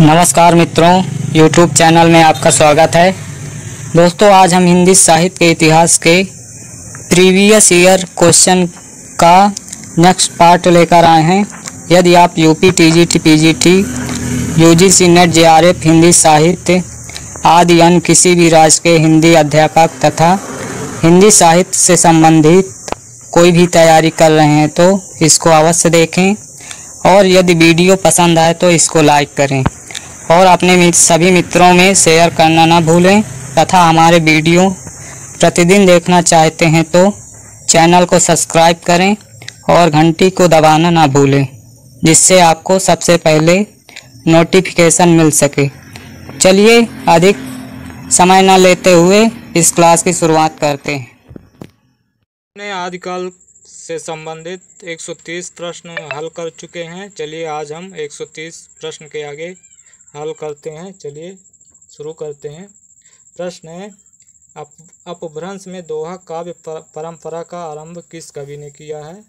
नमस्कार मित्रों, YouTube channel में आपका स्वागत है। दोस्तों, आज हम हिंदी साहित्य के इतिहास के प्रीवियस ईयर क्वेश्चन का नेक्स्ट पार्ट लेकर आए हैं। यदि आप UP TGT PGT UGC NET JRF Hindi साहित्य आदि अन्य किसी भी राज्य के हिंदी अध्यापक तथा हिंदी साहित्य से संबंधित कोई भी तैयारी कर रहे हैं तो इसको अवश्य देखें। और यदि वीडियो पसंद आए तो इसको लाइक करें। और अपने सभी मित्रों में शेयर करना ना भूलें तथा हमारे वीडियो प्रतिदिन देखना चाहते हैं तो चैनल को सब्सक्राइब करें और घंटी को दबाना ना भूलें, जिससे आपको सबसे पहले नोटिफिकेशन मिल सके। चलिए अधिक समय न लेते हुए इस क्लास की शुरुआत करते हैं। ने आदिकाल से संबंधित 130 प्रश्न हल कर चुके हैं। चलिए आज हम 130 प्रश्न के आगे हल करते हैं, चलिए शुरू करते हैं। प्रश्न है, अप, अपभ्रंश में दोहा काव्य पर- परंपरा का आरंभ किस कवि ने किया है?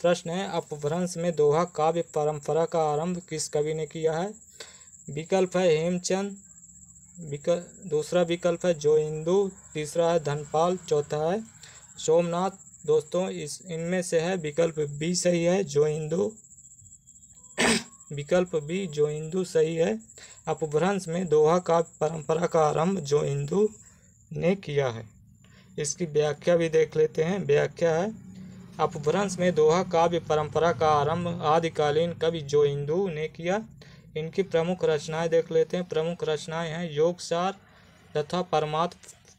प्रश्न है, अपभ्रंश में दोहा काव्य परंपरा का आरंभ किस कवि ने किया है? विकल्प है हेमचंद विकल्प दूसरा विकल्प है जो इंदु, तीसरा है धनपाल, चौथा है सोमनाथ। दोस्तों, इस, इनमें से है विकल्प बी सही है जो इंदु। विकल्प बी, जो इंदु सही है। अपभ्रंश में दोहा का परंपरा का आरंभ जो इंदु ने किया है। इसकी व्याख्या भी देख लेते हैं। व्याख्या है, अपभ्रंश में दोहा काव्य परंपरा का आरंभ आदिकालीन कवि जो इंदु ने किया। इनकी प्रमुख रचनाएँ देख लेते हैं। प्रमुख रचनाएँ हैं योगसार तथा परमात्म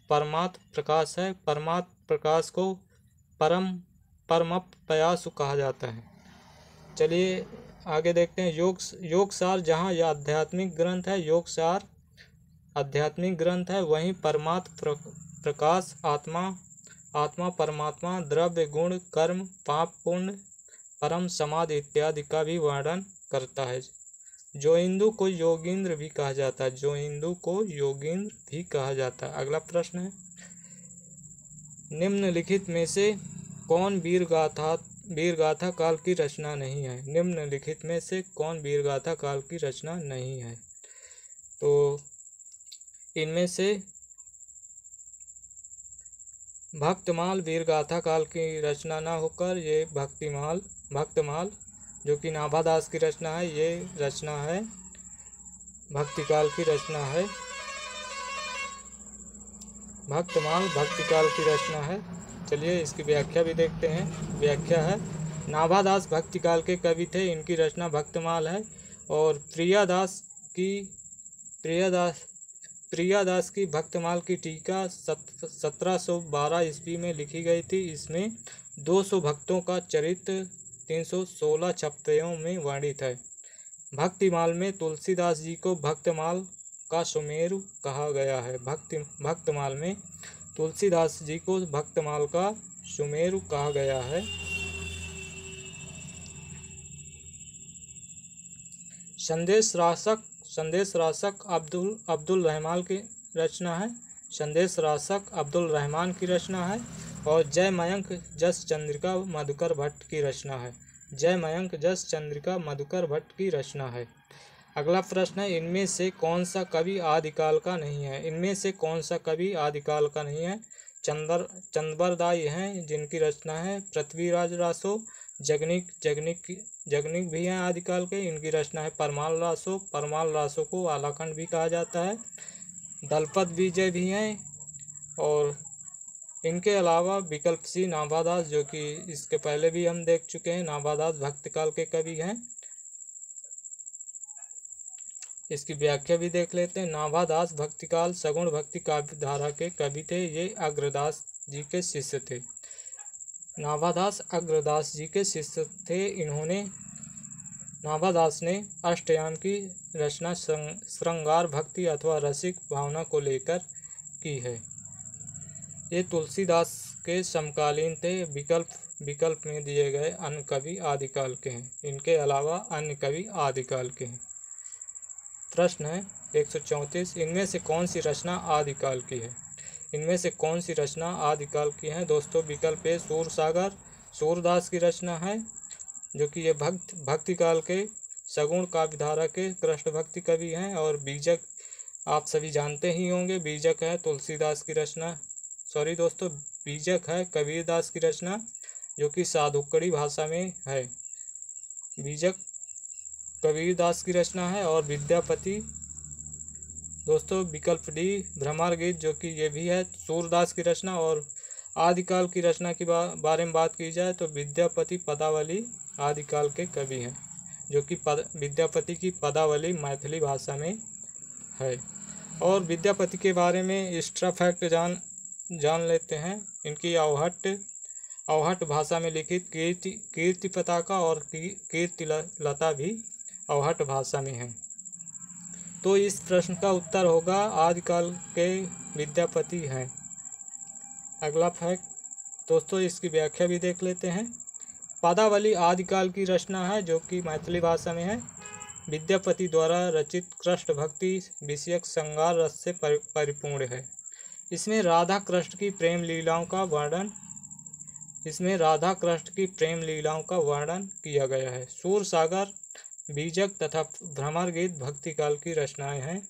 परमात्म प्रकाश है। परमात्म प्रकाश को परम परमप प्रयास कहा जाता है। चलिए आगे देखते हैं योग योगसार जहाँ यह आध्यात्मिक ग्रंथ है योगसार आध्यात्मिक ग्रंथ है वहीं परमात्म प्र, प्रकाश आत्मा आत्मा परमात्मा द्रव्य गुण कर्म पाप पुण्य परम समाधि इत्यादि का भी वर्णन करता है। जो हिंदू को योगिंद्र भी कहा जाता है जो हिंदू को योगिंद्र भी कहा जाता है। अगला प्रश्न है निम्नलिखित में से कौन वीर गाथा वीर गाथा काल की रचना नहीं है। निम्नलिखित में से कौन वीर गाथा काल की रचना नहीं है? तो इनमें से भक्तमाल वीर गाथा काल की रचना ना होकर ये भक्तिमाल, भक्तमाल, जो कि नाभादास की रचना है, ये रचना है, भक्तिकाल की रचना है। भक्तमाल, भक्तिकाल की रचना है। चलिए इसकी व्याख्या भी देखते हैं। व्याख्या है नाभादास भक्तिकाल के कवि थे, इनकी रचना भक्तमाल है और प्रियादास की प्रियादास प्रियादास की भक्तमाल की टीका सत्रह सौ बारह ईस्वी में लिखी गई थी। इसमें 200 भक्तों का चरित्र 316 छप्पयों में वर्णित है। भक्तिमाल में तुलसीदास जी को भक्तमाल का सुमेरु कहा गया है। भक्ति, भक्तमाल में तुलसीदास जी को भक्तमाल का सुमेरु कहा गया है। संदेश रासक संदेश रासक अब्दुल अब्दुल रहमान की रचना है। संदेश रासक अब्दुल रहमान की रचना है और जय मयंक जस चंद्रिका मधुकर भट्ट की रचना है। जय मयंक जस चंद्रिका मधुकर भट्ट की रचना है। अगला प्रश्न है, इनमें से कौन सा कवि आदिकाल का नहीं है? इनमें से कौन सा कवि आदिकाल का नहीं है? चंदर, चंदबरदाई हैं, जिनकी रचना है पृथ्वीराज रासो, जगनिक जगनिक जगनिक भी हैं आदिकाल के, इनकी रचना है परमाल रासो परमाल रासो को आलाखंड भी कहा जाता है। दलपत विजय भी हैं, और इनके अलावा विकल्प सी नाभादास, जो कि इसके पहले भी हम देख चुके हैं, नाभादास भक्तकाल के कवि हैं। इसकी व्याख्या भी देख लेते हैं। नाभादास भक्तिकाल, सगुण भक्ति काव्य धारा के कवि थे। ये अग्रदास जी के शिष्य थे। नाभादास अग्रदास जी के शिष्य थे। इन्होंने नाभादास ने अष्टयाम की रचना श्रृंगार भक्ति अथवा रसिक भावना को लेकर की है। ये तुलसीदास के समकालीन थे। विकल्प विकल्प में दिए गए अन्य कवि आदिकाल के हैं। इनके अलावा अन्य कवि आदिकाल के हैं। प्रश्न है, एक सौ चौंतीस, इनमें से कौन सी रचना आदिकाल की है? इनमें से कौन सी रचना आदिकाल की है? दोस्तों, विकल्प ए सूर सागर सूरदास की रचना है, जो कि ये भक्त भक्ति काल के सगुण काव्यधारा के कृष्ण भक्ति कवि हैं, और बीजक, आप सभी जानते ही होंगे, बीजक है तुलसीदास की रचना। सॉरी दोस्तों, बीजक है कबीरदास की रचना, जो कि साधुकड़ी भाषा में है। बीजक कबीरदास की रचना है और विद्यापति। दोस्तों विकल्प डी भ्रमर गीत जो कि ये भी है सूरदास की रचना और आदिकाल की रचना के बा, बारे में बात की जाए तो विद्यापति पदावली आदिकाल के कवि हैं जो कि पद विद्यापति की पदावली मैथिली भाषा में है। और विद्यापति के बारे में एक्स्ट्रा फैक्ट जान जान लेते हैं। इनकी अवहट अवहट भाषा में लिखित कीर्ति कीर्ति पताका और कीर्ति लता भी अवहट भाषा में है। तो इस प्रश्न का उत्तर होगा आदिकाल के विद्यापति हैं। अगला फैक्ट, दोस्तों, इसकी व्याख्या भी देख लेते हैं। पदावली आदिकाल की रचना है, जो कि मैथिली भाषा में है। विद्यापति द्वारा रचित कृष्ण भक्ति विषयक श्रृंगार रस से परिपूर्ण है। इसमें राधा कृष्ण की प्रेम लीलाओं का वर्णन, इसमें राधा कृष्ण की प्रेम लीलाओं का वर्णन किया गया है। सूर सागर बीजक तथा भ्रमर गीत भक्ति काल की रचनाएँ हैं।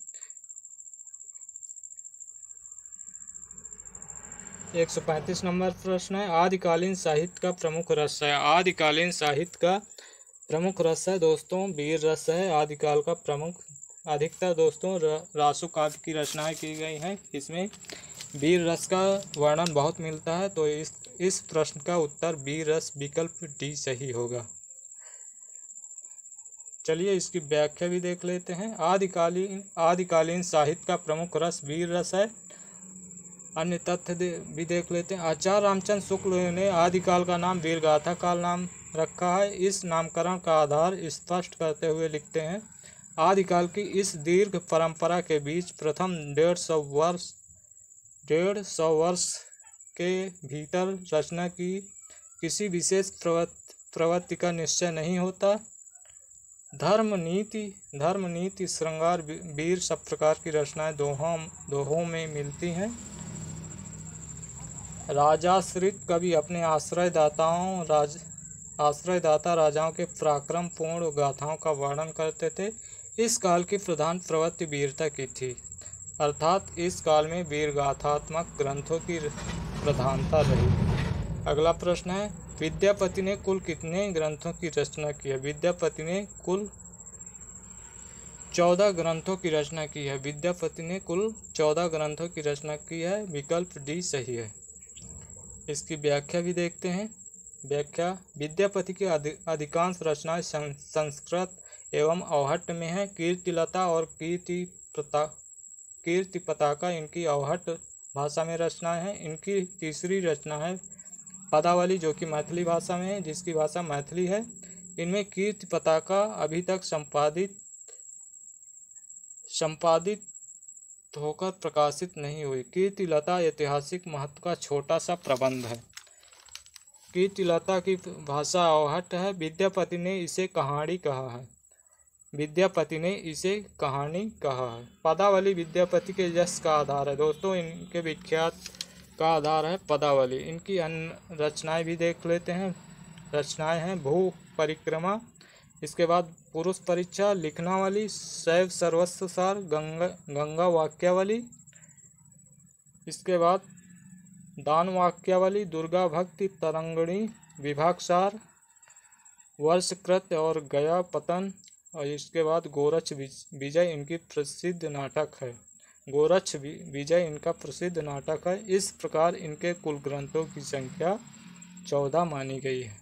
एक सौ पैंतीस नंबर प्रश्न है, आदिकालीन साहित्य का प्रमुख रस है। आदिकालीन साहित्य का प्रमुख रस है दोस्तों, वीर रस है। आदिकाल का प्रमुख अधिकतर दोस्तों रासु काव्य की रचनाएँ की गई हैं। इसमें वीर रस का वर्णन बहुत मिलता है तो इस इस प्रश्न का उत्तर वीर रस विकल्प डी सही होगा। चलिए इसकी व्याख्या भी देख लेते हैं। आदिकालीन आदिकालीन साहित्य का प्रमुख रस वीर रस है। अन्य तथ्य दे, भी देख लेते हैं। आचार्य रामचंद्र शुक्ल ने आदिकाल का नाम वीरगाथा काल नाम रखा है। इस नामकरण का आधार स्पष्ट करते हुए लिखते हैं आदिकाल की इस दीर्घ परंपरा के बीच प्रथम डेढ़ सौ वर्ष डेढ़ सौ वर्ष के भीतर रचना की किसी विशेष प्रवृत्ति का निश्चय नहीं होता। धर्म नीति धर्म नीति, श्रृंगार वीर सब प्रकार की रचनाएँ दोहों दोहों में मिलती हैं। राजाश्रित कवि अपने आश्रयदाताओं, राज, आश्रयदाता राजाओं के पराक्रम पूर्ण गाथाओं का वर्णन करते थे। इस काल की प्रधान प्रवृत्ति वीरता की थी। अर्थात इस काल में वीर गाथात्मक ग्रंथों की प्रधानता रही। अगला प्रश्न है विद्यापति ने कुल कितने ग्रंथों की रचना की है? विद्यापति ने कुल चौदह ग्रंथों की रचना की है। विद्यापति ने कुल चौदह ग्रंथों की रचना की है। विकल्प डी सही है। इसकी व्याख्या भी देखते हैं। व्याख्या, विद्यापति की अधिकांश रचनाएँ संस्कृत एवं अवहट में हैं। कीर्तिलता और कीर्ति प्रता कीर्ति पताका इनकी अवहट भाषा में रचनाएँ हैं। इनकी तीसरी रचना है पदावली, जो कि मैथिली भाषा में है, जिसकी भाषा मैथिली है, इनमें कीर्ति पताका अभी तक संपादित संपादित होकर प्रकाशित नहीं हुई। कीर्तिलता ऐतिहासिक महत्व का छोटा सा प्रबंध है। कीर्तिलता की भाषा अवहट है। विद्यापति ने इसे कहानी कहा है। विद्यापति ने इसे कहानी कहा है। पदावली विद्यापति के यश का आधार है। दोस्तों, इनके विख्यात का आधार है पदावली। इनकी अन्य रचनाएँ भी देख लेते हैं। रचनाएँ हैं भू परिक्रमा, इसके बाद पुरुष परीक्षा लिखना वाली शैव सर्वस्व सार गंगा गंगा वाक्यावली, इसके बाद दान वाक्यावली, दुर्गा भक्ति, तरंगणी, विभागसार, वर्षकृत और गया पतन और इसके बाद गोरक्ष विजय, इनकी प्रसिद्ध नाटक है। गोरक्ष विजय इनका प्रसिद्ध नाटक है। इस प्रकार इनके कुल ग्रंथों की संख्या चौदह मानी गई है।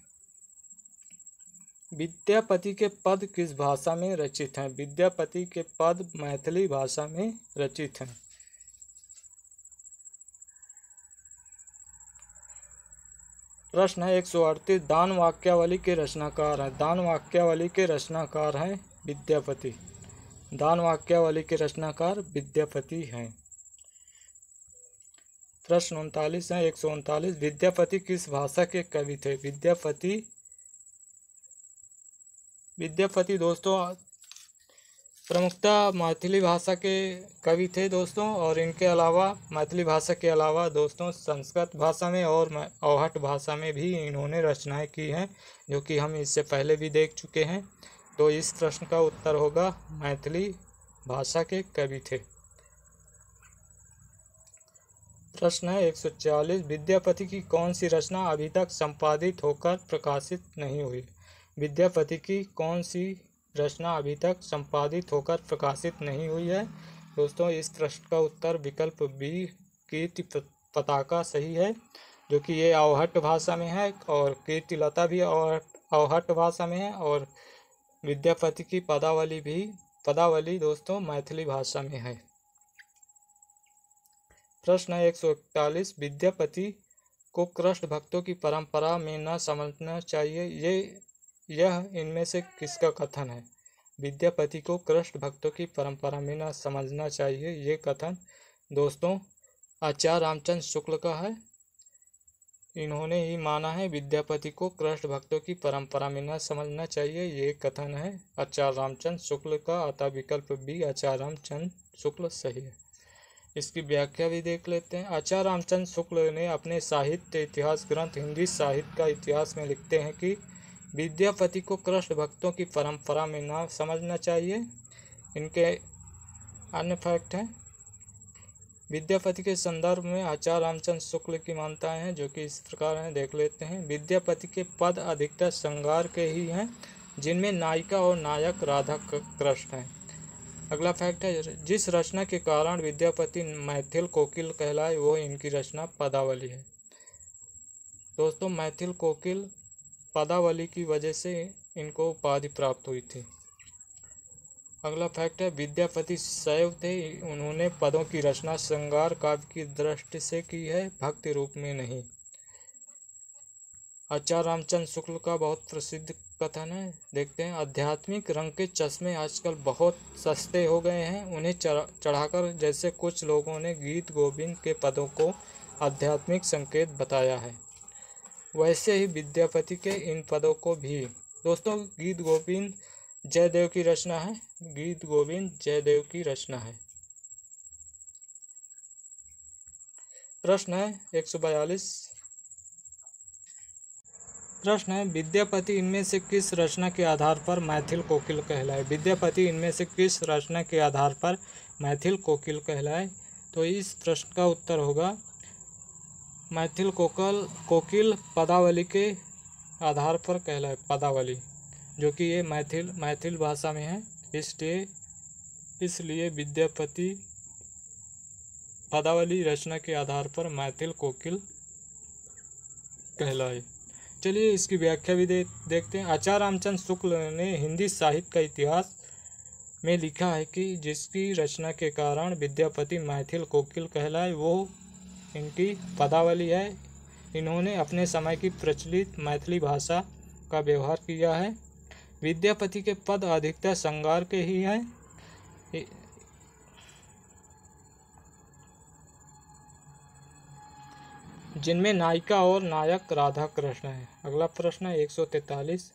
विद्यापति के पद किस भाषा में रचित हैं? विद्यापति के पद मैथिली भाषा में रचित हैं। प्रश्न है, एक सौ अड़तीस दान वाक्यावली के रचनाकार हैं। दान वाक्यावली के रचनाकार हैं विद्यापति। दान वाक्यावली के रचनाकार विद्यापति हैं। प्रश्न उनतालीस है, एक सौ उनतालीस। विद्यापति किस भाषा के कवि थे? विद्यापति विद्यापति दोस्तों, प्रमुखता मैथिली भाषा के कवि थे दोस्तों, और इनके अलावा, मैथिली भाषा के अलावा दोस्तों, संस्कृत भाषा में और अवहट भाषा में भी इन्होंने रचनाएँ की हैं, जो कि हम इससे पहले भी देख चुके हैं। तो इस प्रश्न का उत्तर होगा मैथिली भाषा के कवि थे। प्रश्न है, एक सौ चालीस, विद्यापति की कौन सी रचना अभी तक संपादित होकर प्रकाशित नहीं हुई? विद्यापति की कौन सी रचना अभी तक संपादित होकर प्रकाशित नहीं हुई है? दोस्तों, इस प्रश्न का उत्तर विकल्प बी कीर्ति पताका सही है, जो कि ये अवहट भाषा में है, और कीर्तिलता भी अवहट भाषा में है, और विद्यापति की पदावली भी पदावली दोस्तों मैथिली भाषा में है। प्रश्न एक सौ इकतालीस, विद्यापति को कृष्ण भक्तों की परंपरा में न समझना चाहिए, ये, यह इनमें से किसका कथन है? विद्यापति को कृष्ण भक्तों की परंपरा में न समझना चाहिए, ये कथन दोस्तों आचार्य रामचंद्र शुक्ल का है। इन्होंने ही माना है विद्यापति को कृष्ण भक्तों की परंपरा में न समझना चाहिए, ये कथन है। आचार्य रामचंद्र शुक्ल का अतः विकल्प बी, आचार्य रामचंद्र शुक्ल सही है। इसकी व्याख्या भी देख लेते हैं। आचार्य रामचंद्र शुक्ल ने अपने साहित्य इतिहास ग्रंथ, हिंदी साहित्य का इतिहास में लिखते हैं कि विद्यापति को कृष्ण भक्तों की परंपरा में ना समझना चाहिए। इनके अन्य फैक्ट हैं। विद्यापति के संदर्भ में आचार्य रामचंद्र शुक्ल की मान्यताएँ हैं, जो कि इस प्रकार हैं, देख लेते हैं। विद्यापति के पद अधिकतर श्रृंगार के ही हैं, जिनमें नायिका और नायक राधा कृष्ण हैं। अगला फैक्ट है, जिस रचना के कारण विद्यापति मैथिल कोकिल कहलाए, वो इनकी रचना पदावली है। दोस्तों, मैथिल कोकिल पदावली की वजह से इनको उपाधि प्राप्त हुई थी। अगला फैक्ट है, विद्यापति शैव थे, उन्होंने पदों की रचना श्रृंगार काव्य की दृष्टि से की है, भक्ति रूप में नहीं। आचार्य रामचंद्र शुक्ल का बहुत प्रसिद्ध कथन है, देखते हैं, आध्यात्मिक रंग के चश्मे आजकल बहुत सस्ते हो गए हैं, उन्हें चढ़ाकर जैसे कुछ लोगों ने गीत गोविंद के पदों को आध्यात्मिक संकेत बताया है। वैसे ही विद्यापति के इन पदों को भी। दोस्तों, गीत गोविंद जयदेव की रचना है गीत गोविंद जयदेव की रचना है। प्रश्न है एक सौ बयालीस। प्रश्न है, विद्यापति इनमें से किस रचना के आधार पर मैथिल कोकिल कहलाए? विद्यापति इनमें से किस रचना के आधार पर मैथिल कोकिल कहलाए? तो इस प्रश्न का उत्तर होगा, मैथिल कोकल, कोकिल पदावली के आधार पर कहलाए, पदावली, जो कि ये मैथिल मैथिल भाषा में है। इसलिए इसलिए विद्यापति पदावली रचना के आधार पर मैथिल कोकिल कहलाए। चलिए इसकी व्याख्या भी दे, देखते हैं। आचार्य रामचंद्र शुक्ल ने हिंदी साहित्य का इतिहास में लिखा है कि जिसकी रचना के कारण विद्यापति मैथिल कोकिल कहलाए, वो इनकी पदावली है। इन्होंने अपने समय की प्रचलित मैथिली भाषा का व्यवहार किया है। विद्यापति के पद अधिकतर संगार के ही हैं। जिनमें नायिका और नायक राधा कृष्ण है। अगला प्रश्न एक सौ तैतालीस।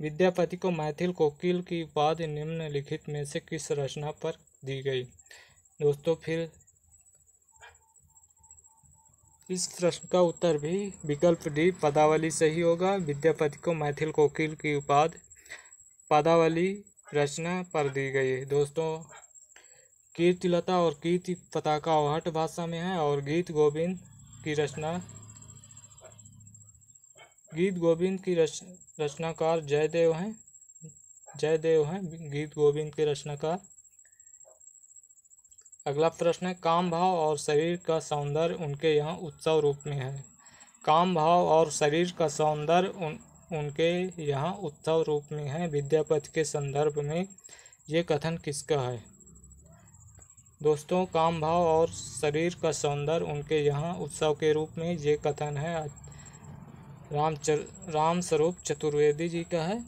विद्यापति को मैथिल कोकिल की उपाधि निम्नलिखित में से किस रचना पर दी गई? दोस्तों, फिर इस प्रश्न का उत्तर भी विकल्प डी, पदावली सही होगा। विद्यापति को मैथिल कोकिल की उपाधि पदावली रचना पर दी गई है। दोस्तों, कीर्तिलता और कीर्ति पताका हट भाषा में है और गीत गोविंद की रचना, गीत गोविंद की रच, रचनाकार जयदेव हैं। जयदेव हैं, गीत गोविंद के रचनाकार। अगला प्रश्न है, काम, भाव और शरीर का सौंदर्य उनके यहाँ उत्सव रूप में है। काम, भाव और शरीर का सौंदर्य उन उनके यहाँ उत्सव रूप में है। विद्यापति के संदर्भ में ये कथन किसका है? दोस्तों, काम, भाव और शरीर का सौंदर्य उनके यहाँ उत्सव के रूप में ये कथन है। राम चर राम स्वरूप चतुर्वेदी जी का है।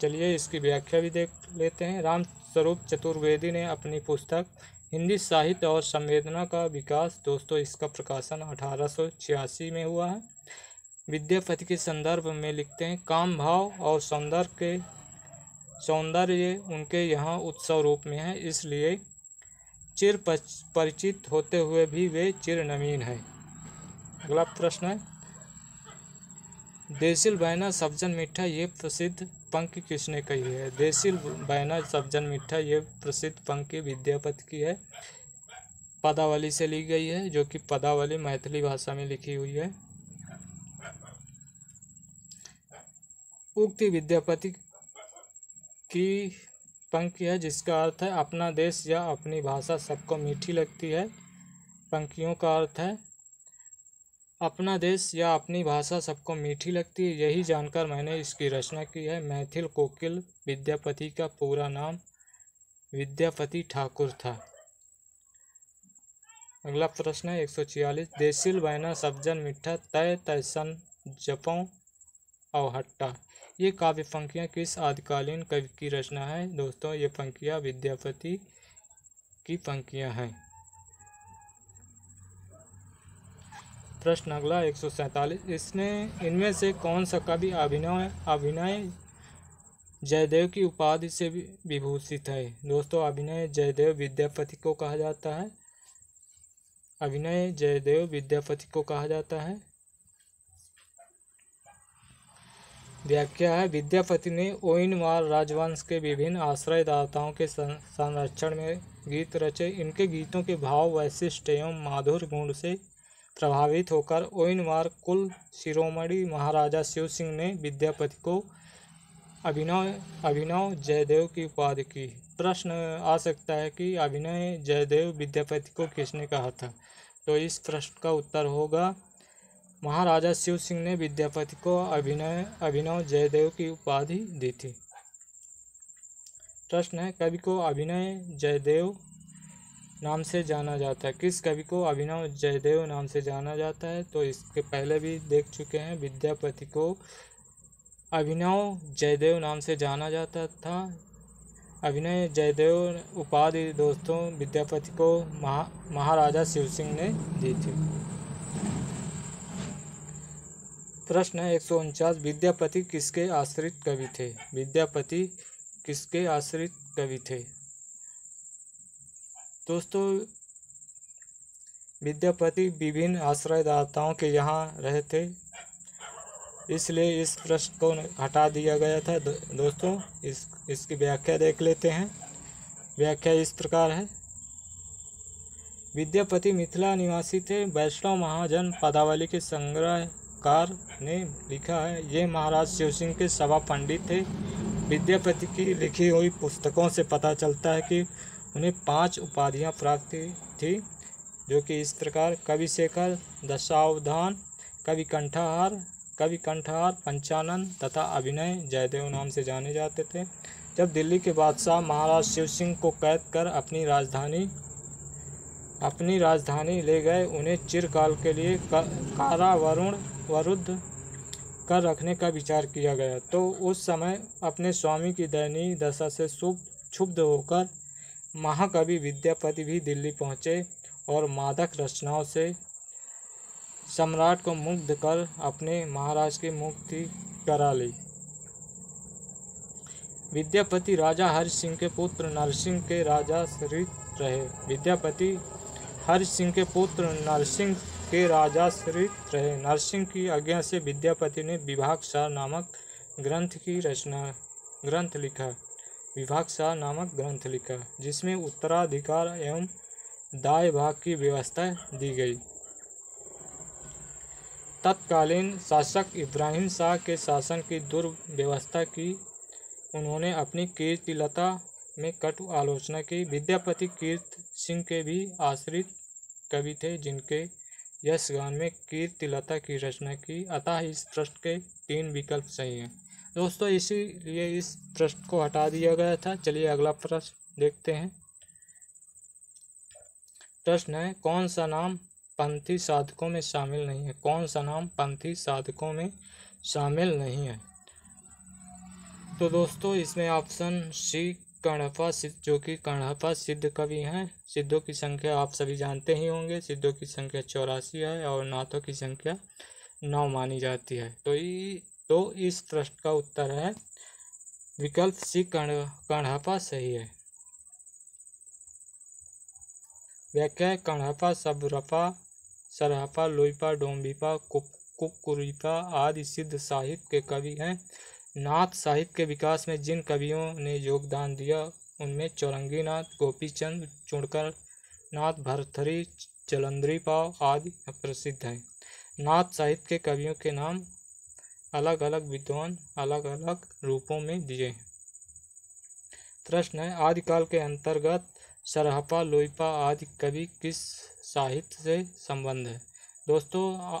चलिए इसकी व्याख्या भी देख लेते हैं। राम स्वरूप चतुर्वेदी ने अपनी पुस्तक हिंदी साहित्य और संवेदना का विकास, दोस्तों, इसका प्रकाशन अठारह सौ छियासी में हुआ है। विद्यापति के संदर्भ में लिखते हैं, काम, भाव और सौंदर्य के, सौंदर्य उनके यहाँ उत्सव रूप में है, इसलिए चिर परिचित होते हुए भी वे चिर नवीन हैं। अगला प्रश्न है, देसिल बैना सब्जन मीठा ये प्रसिद्ध पंक्ति किसने कही है? देसिल बैना सब्जन मीठा ये प्रसिद्ध पंक्ति विद्यापति की है, पदावली से ली गई है, जो कि पदावली मैथिली भाषा में लिखी हुई है। उक्ति विद्यापति की पंक्ति है जिसका अर्थ है अपना देश या अपनी भाषा, सबको मीठी लगती है। पंक्तियों का अर्थ है अपना देश या अपनी भाषा, सबको मीठी लगती है। यही जानकर मैंने इसकी रचना की है। मैथिल कोकिल विद्यापति का पूरा नाम विद्यापति ठाकुर था। अगला प्रश्न है, एक सौ छियालीस। देसिल बैना सब्जन मिठा तय तैसन, जपों और हट्टा ये काव्य पंक्तियाँ किस आदिकालीन कवि की रचना है? दोस्तों, ये पंक्तियाँ विद्यापति की पंक्तियाँ हैं। प्रश्न अगला, एक सौ सैंतालीस। इसने, इनमें से कौन सा कवि अभिनय अभिनय जयदेव की उपाधि से विभूषित है? दोस्तों, अभिनय जयदेव विद्यापति को कहा जाता है। अभिनय जयदेव विद्यापति को कहा जाता है। व्याख्या है, विद्यापति ने ओइनवार राजवंश के विभिन्न आश्रयदाताओं के संरक्षण में गीत रचे। इनके गीतों के भाव, वैशिष्ट एवं माधुर गुण से प्रभावित होकर ओइनवार कुल शिरोमणि महाराजा शिव सिंह ने विद्यापति को अभिनव अभिनव जयदेव की उपाधि की। प्रश्न आ सकता है कि अभिनय जयदेव विद्यापति को किसने कहा था? तो इस प्रश्न का उत्तर होगा महाराजा शिव सिंह ने विद्यापति को अभिनय, अभिनव जयदेव की उपाधि दी थी। प्रश्न है, कवि को अभिनय जयदेव नाम से जाना जाता है? किस कवि को अभिनव जयदेव नाम से जाना जाता है? तो इसके पहले भी देख चुके हैं, विद्यापति को अभिनव जयदेव नाम से जाना जाता था। अभिनय जयदेव उपाधि दोस्तों, विद्यापति को महा, महाराजा शिव सिंह ने दी थी। प्रश्न एक सौ उनचास। विद्यापति किसके आश्रित कवि थे? विद्यापति किसके आश्रित कवि थे? दोस्तों विद्यापति विभिन्न आश्रयदाताओं के यहाँ रहे थे इसलिए इस प्रश्न को हटा दिया गया था। दो, दोस्तों इस इसकी व्याख्या देख लेते हैं। व्याख्या इस प्रकार है। विद्यापति मिथिला निवासी थे। वैष्णव महाजन पदावली के संग्रहकार ने लिखा है। ये महाराज शिव सिंह के सभा पंडित थे। विद्यापति की लिखी हुई पुस्तकों से पता चलता है कि उन्हें पाँच उपाधियाँ प्राप्त थी, जो कि इस प्रकार कवि शेखर, दशावधान, कवि कंठाहार कवि कंठाहार पंचानंद तथा अभिनय जयदेव नाम से जाने जाते थे। जब दिल्ली के बादशाह महाराज शिव सिंह को कैद कर अपनी राजधानी अपनी राजधानी ले गए, उन्हें चिरकाल के लिए कारावरुण वरुद्ध कर रखने का विचार किया गया। तो उस समय अपने स्वामी की दयनीय दशा से शुभ, क्षुब्ध होकर महाकवि विद्यापति भी दिल्ली पहुँचे और मादक रचनाओं से सम्राट को मुग्ध कर अपने महाराज की मुक्ति करा ली। विद्यापति राजा हरि सिंह के पुत्र नरसिंह के राजा श्रित रहे। विद्यापति हरि सिंह के पुत्र नरसिंह के राजा श्रित रहे। नरसिंह की आज्ञा से विद्यापति ने विभाग सार नामक ग्रंथ की रचना, ग्रंथ लिखा। विभाग शाह नामक ग्रंथ लिखा, जिसमें उत्तराधिकार एवं दाय भाग की व्यवस्था दी गई। तत्कालीन शासक इब्राहिम शाह के शासन की दुर्व्यवस्था की, उन्होंने अपनी कीर्तिलता में कटु आलोचना की। विद्यापति कीर्त सिंह के भी आश्रित कवि थे, जिनके यश गान में कीर्तिलता की रचना की, अतः इस प्रश्न के तीन विकल्प सही हैं दोस्तों, इसीलिए इस प्रश्न को हटा दिया गया था। चलिए अगला प्रश्न देखते हैं। प्रश्न है, कौन सा नाम पंथी साधकों में शामिल नहीं है? कौन सा नाम पंथी साधकों में शामिल नहीं है? तो दोस्तों, इसमें ऑप्शन सी कर्णपा सिद्ध, जो कि कर्णपा सिद्ध कवि हैं। सिद्धों की संख्या आप सभी जानते ही होंगे। सिद्धों की संख्या चौरासी है और नाथों की संख्या नौ मानी जाती है। तो ये तो इस प्रश्न का उत्तर है, विकल्प सी कर्ण कणहपा सही है। व्याख्या कणहपा सबरपा सरहपा लोईपा डोम्बिपा कुकुरिपा आदि सिद्ध साहित्य के कवि हैं। नाथ साहित्य के विकास में जिन कवियों ने योगदान दिया, उनमें चौरंगी नाथ गोपीचंद चुड़कर नाथ भरथरी जलंधरी पाव आदि प्रसिद्ध हैं। नाथ साहित्य के कवियों के नाम अलग अलग विद्वान अलग अलग रूपों में दिए हैं। प्रश्न है, आदिकाल के अंतर्गत सरहपा लोईपा आदि कवि किस साहित्य से संबंध है? दोस्तों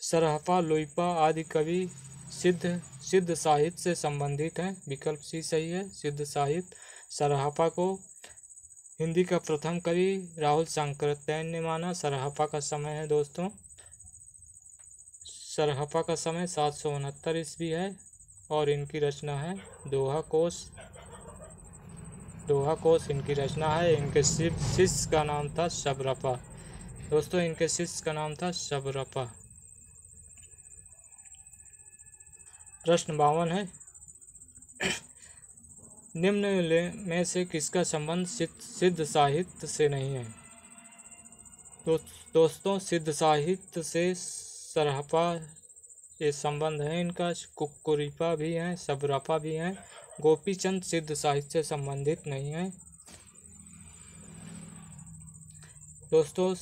सरहपा लोईपा आदि कवि सिद्ध सिद्ध साहित्य से संबंधित हैं। विकल्प सी सही है। सिद्ध साहित्य सरहपा को हिंदी का प्रथम कवि राहुल शंकरतैन ने माना। सरहपा का समय है दोस्तों सरहपा का समय सात सौ उनहत्तर ईस्वी है और इनकी रचना है दोहा कोश दोहा कोश इनकी रचना है। इनके शिष्य का नाम था शबरपा। दोस्तों, इनके शिष्य का नाम था शबरपा। प्रश्न बावन है। निम्न में से किसका संबंध सिद्ध साहित्य से नहीं है? दो, दोस्तों सिद्ध साहित्य से सरहपा ये संबंध है इनका कुकुरिपा भी हैं सबरपा भी हैं गोपीचंद सिद्ध साहित्य से संबंधित नहीं है। दोस्तों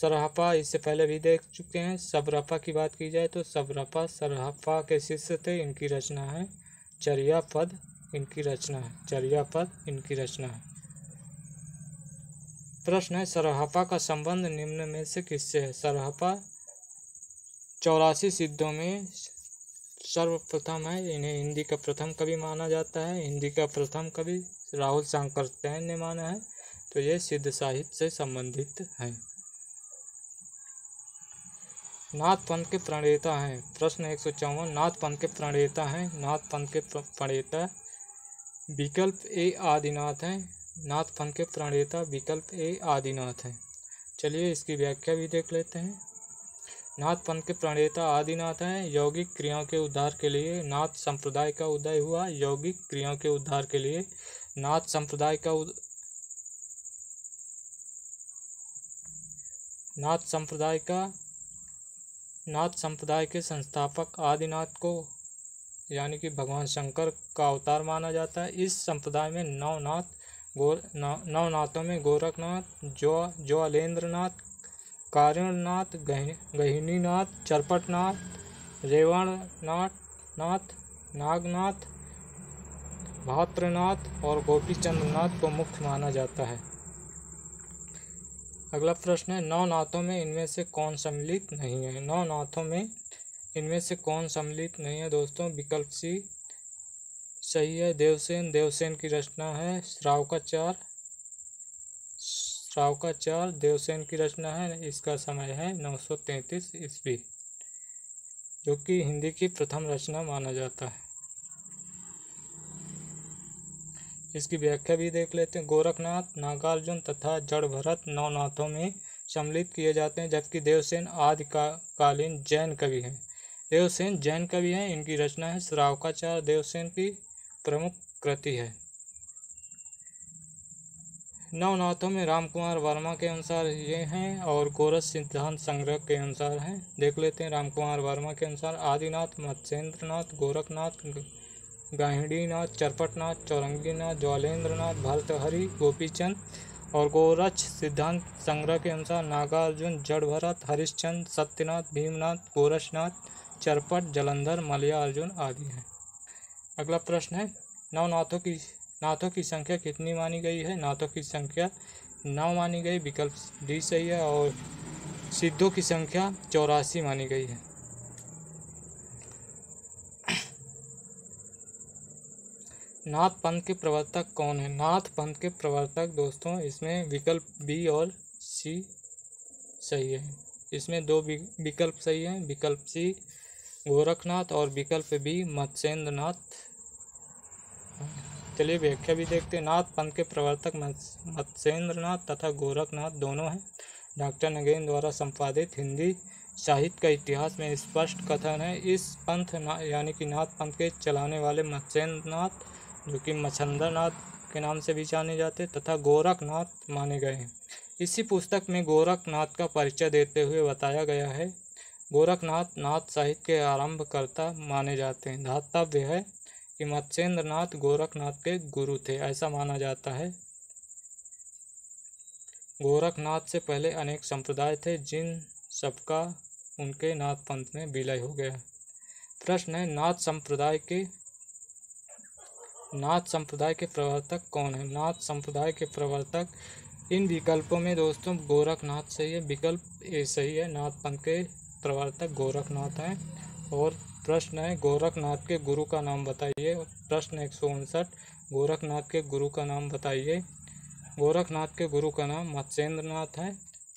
सरहपा इससे पहले भी देख चुके हैं। सबरपा की बात की जाए तो सबरपा सरहपा के शिष्य थे, इनकी रचना है। चरिया पद, इनकी रचना है। चरिया पद, इनकी रचना है। प्रश्न है सरहपा का संबंध निम्न में से किससे है? सरहपा चौरासी सिद्धों में सर्वप्रथम है। इन्हें हिंदी का प्रथम कवि माना जाता है। हिंदी का प्रथम कवि राहुल शंकर ने माना है। तो ये सिद्ध साहित्य से संबंधित है। नाथ पंथ के प्रणेता हैं। प्रश्न एक सौ चौवन नाथ पंथ के प्रणेता हैं नाथ पंथ के प्रणेता विकल्प ए आदिनाथ हैं नाथ पंथ के प्रणेता विकल्प ए आदिनाथ हैं। चलिए इसकी व्याख्या भी देख लेते हैं। नाथ पंथ के प्रणेता आदिनाथ हैं, यौगिक क्रियाओं के उद्धार के लिए नाथ संप्रदाय का उदय हुआ। यौगिक क्रियाओं के उद्धार के लिए नाथ संप्रदाय का उद... नाथ संप्रदाय का नाथ संप्रदाय के संस्थापक आदिनाथ को, यानी कि भगवान शंकर का अवतार माना जाता है। इस संप्रदाय में नवनाथ गो नवनाथों में गोरखनाथ जो ज्वालेंद्रनाथ कारुणनाथ गहिनीनाथ, चरपटनाथ, रेवणनाथ, नाथ, नागनाथ, भाद्रनाथ और गोपीचंद्रनाथ को मुख्य माना जाता है। अगला प्रश्न है, नौ नाथों में इनमें से कौन सम्मिलित नहीं है? नौ नाथों में इनमें से कौन सम्मिलित नहीं है? दोस्तों, विकल्प सी सही है। देवसेन देवसेन की रचना है। श्रावकाचार श्रावकाचार देवसेन की रचना है। इसका समय है नौ सौ तैंतीस ईस्वी, जो कि हिंदी की प्रथम रचना माना जाता है। इसकी व्याख्या भी देख लेते हैं। गोरखनाथ, नागार्जुन तथा जड़ भरत नवनाथों में सम्मिलित किए जाते हैं, जबकि देवसेन आदि का कालीन जैन कवि हैं। देवसेन जैन कवि हैं, इनकी रचना है श्रावकाचार देवसेन की प्रमुख कृति है। नवनाथों में राम कुमार वर्मा के अनुसार ये हैं और गोरस सिद्धांत संग्रह के अनुसार हैं। देख लेते हैं राम कुमार वर्मा के अनुसार आदिनाथ, मत्स्येंद्रनाथ, गोरखनाथ गाहिड़ीनाथ चरपटनाथ, चौरंगीनाथ, ज्वालेंद्रनाथ भरतहरि गोपीचंद और गोरक्ष सिद्धांत संग्रह के अनुसार नागार्जुन जड़ भरत हरिश्चंद सत्यनाथ, भीमनाथ गोरखनाथ चरपट, जलंधर मलिया अर्जुन आदि हैं। अगला प्रश्न है नवनाथों की, नाथों की संख्या कितनी मानी गई है? नाथों की संख्या नौ मानी गई, विकल्प डी सही है और सिद्धों की संख्या चौरासी मानी गई है। नाथ पंथ के प्रवर्तक कौन है? नाथ पंथ के प्रवर्तक दोस्तों, इसमें विकल्प बी और सी सही है। इसमें दो विकल्प सही हैं, विकल्प सी गोरखनाथ और विकल्प बी मत्स्येंद्र नाथ चलिए व्याख्या भी देखते हैं। नाथ पंथ के प्रवर्तक मत्स्येंद्र नाथ तथा गोरखनाथ दोनों हैं। डॉक्टर नगेन द्वारा संपादित हिंदी साहित्य का इतिहास में स्पष्ट कथन है। इस पंथ यानी कि नाथ पंथ के चलाने वाले मत्स्येंद्र नाथ जो कि मच्छंदर नाथ के नाम से भी जाने जाते तथा गोरखनाथ माने गए हैं। इसी पुस्तक में गोरखनाथ का परिचय देते हुए बताया गया है, गोरखनाथ नाथ साहित्य के आरंभकर्ता माने जाते हैं। धातव्य है कि मत्स्येंद्र नाथ गोरखनाथ के गुरु थे, ऐसा माना जाता है। गोरखनाथ से पहले अनेक संप्रदाय थे, जिन सबका उनके नाथ पंथ में विलय हो गया। प्रश्न है, नाथ संप्रदाय के नाथ संप्रदाय के प्रवर्तक कौन है? नाथ संप्रदाय के प्रवर्तक, इन विकल्पों में दोस्तों गोरखनाथ सही है विकल्प ए सही है, नाथ पंथ के प्रवर्तक गोरखनाथ हैं। और प्रश्न है, गोरखनाथ के गुरु का नाम बताइए। प्रश्न एक सौ उनसठ, गोरखनाथ के गुरु का नाम बताइए। गोरखनाथ के गुरु का नाम मत्स्येंद्र नाथ है।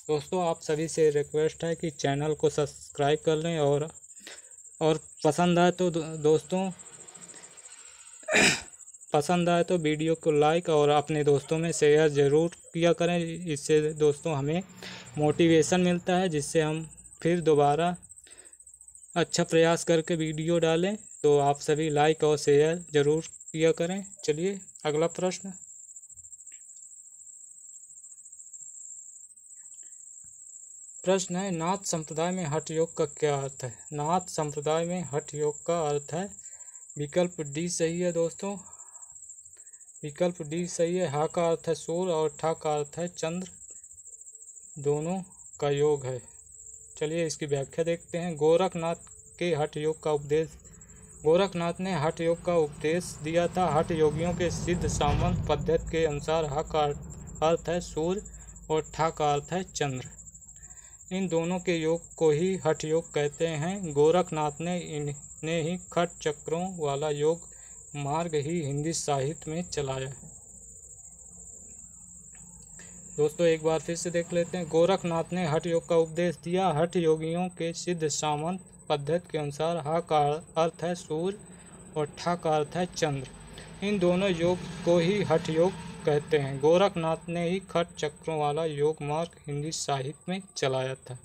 दोस्तों, आप सभी से रिक्वेस्ट है कि चैनल को सब्सक्राइब कर लें और और पसंद आए तो दोस्तों पसंद आए तो वीडियो को लाइक और अपने दोस्तों में शेयर ज़रूर किया करें। इससे दोस्तों हमें मोटिवेशन मिलता है, जिससे हम फिर दोबारा अच्छा प्रयास करके वीडियो डालें। तो आप सभी लाइक और शेयर ज़रूर किया करें। चलिए, अगला प्रश्न। प्रश्न है, नाथ संप्रदाय में हठ योग का क्या अर्थ है? नाथ संप्रदाय में हठ योग का अर्थ है, विकल्प डी सही है दोस्तों। विकल्प डी सही है। हा का अर्थ है सूर्य और ठा का अर्थ है चंद्र। दोनों का योग है। चलिए इसकी व्याख्या देखते हैं। गोरखनाथ के हठ योग का उपदेश। गोरखनाथ ने हठ योग का उपदेश दिया था। हठ योगियों के सिद्ध सामंत पद्धति के अनुसार हा का अर्थ है सूर्य और ठा का अर्थ है चंद्र। इन दोनों के योग को ही हठ योग कहते हैं। गोरखनाथ ने इन्हें ही खट चक्रों वाला योग मार्ग ही हिंदी साहित्य में चलाया दोस्तों, एक बार फिर से देख लेते हैं। गोरखनाथ ने हठ योग का उपदेश दिया। हठ योगियों के सिद्ध सामंत पद्धति के अनुसार हा का अर्थ है सूर्य और ठा का अर्थ है चंद्र। इन दोनों योग को ही हठ योग कहते हैं। गोरखनाथ ने ही खट चक्रों वाला योग मार्ग हिंदी साहित्य में चलाया था।